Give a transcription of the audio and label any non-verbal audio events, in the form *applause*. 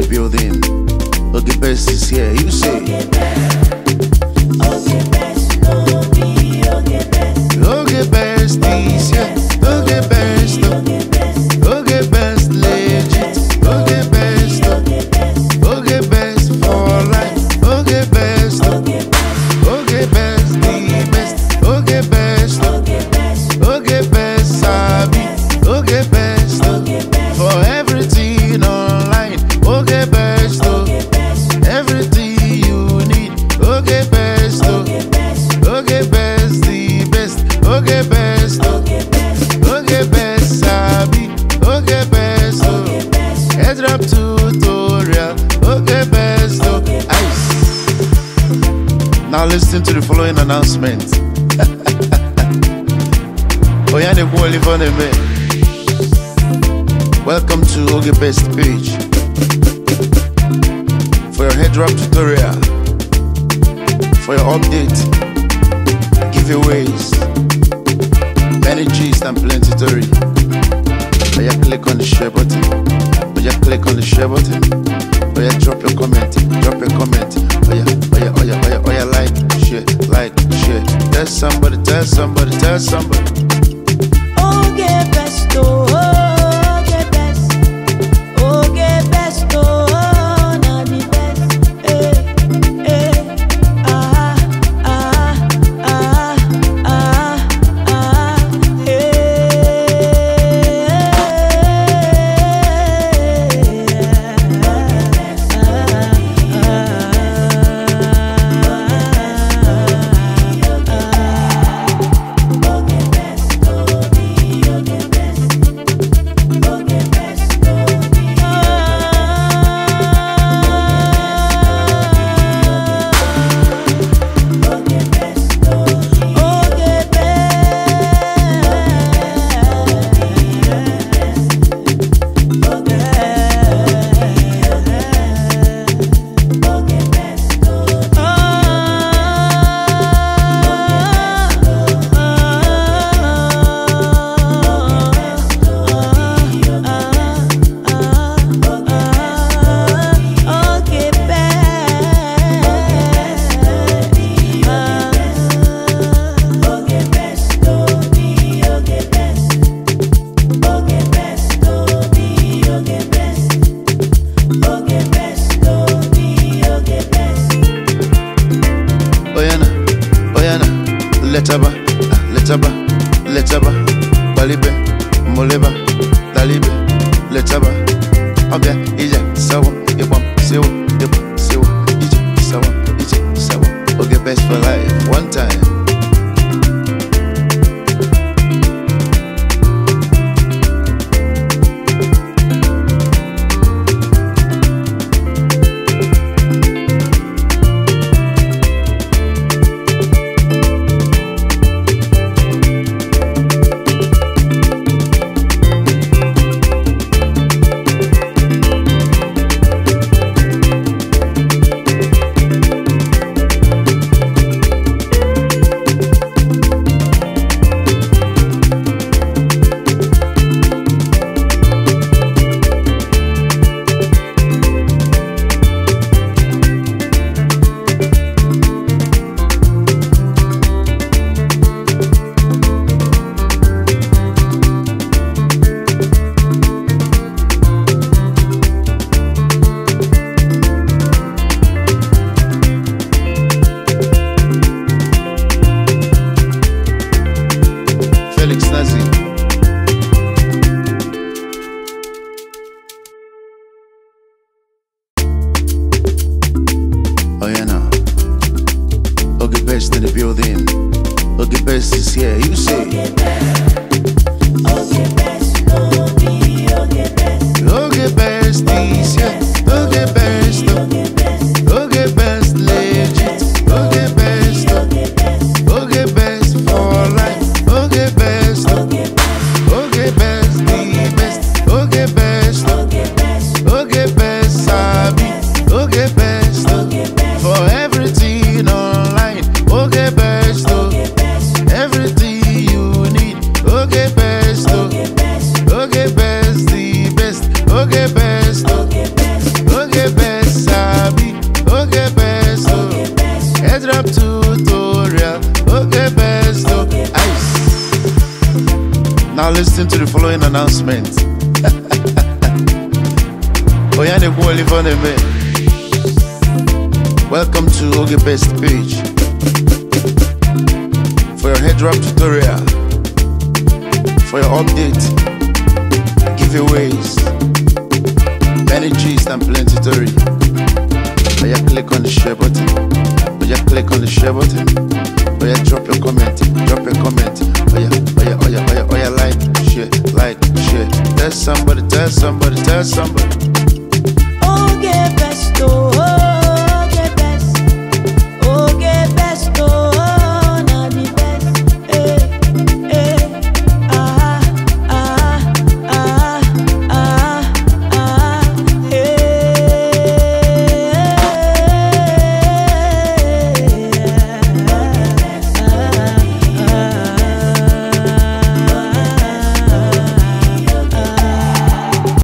the building. Ogebest is here. You say. Airdrop tutorial. Ogebest. Ice. Now listen to the following announcement. *laughs* Oh, Man. Welcome to Oge Best page for your head wrap tutorial, for your update, giveaways, many gist and plenty to read. Oh yeah, click on the share button. Click on the share button. Oh yeah, drop your comment. Drop your comment. Oh yeah, oh yeah, oh yeah, oh yeah, oh yeah, like, share, like, share. Tell somebody, tell somebody, tell somebody. Letaba, Letaba, Balibe, Moleba, Dalibe, Letaba, Abia, Ija, Sawa, Ibam, Sewa, Ibam, Sewa, Ija, Sawa, Ija, Sawa. Okay, best for life, one time. best in the building. look best is here. You see. Now listen to the following announcement. *laughs* Oh, Welcome to Oge Best page. For your head tutorial, for your update, giveaways, many cheese and plenty tutorial. Somebody.